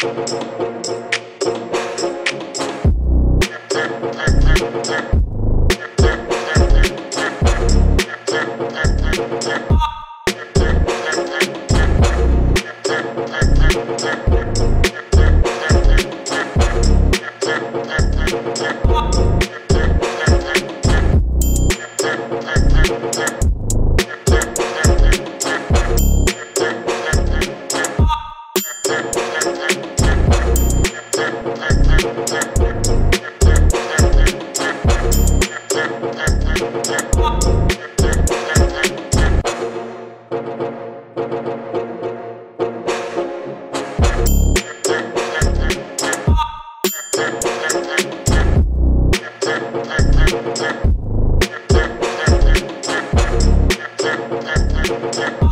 Thank Thank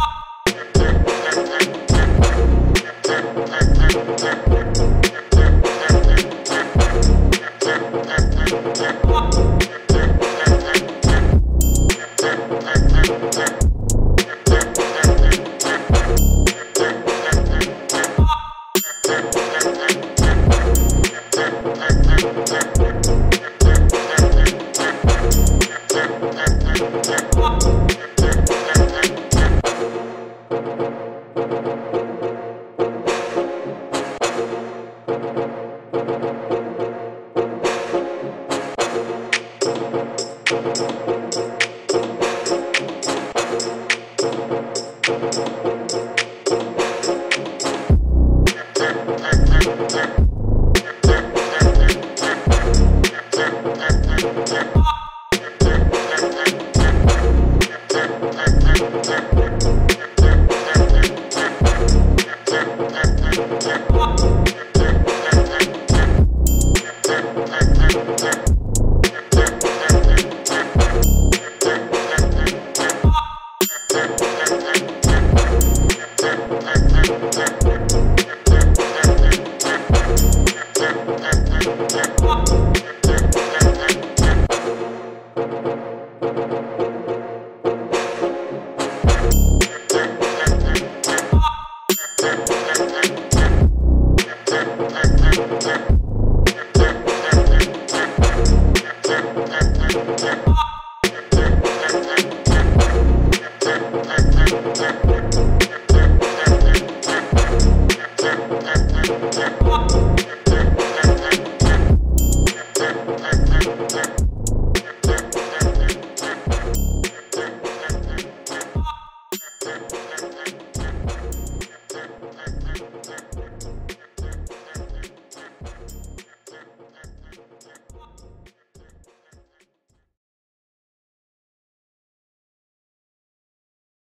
Thank you.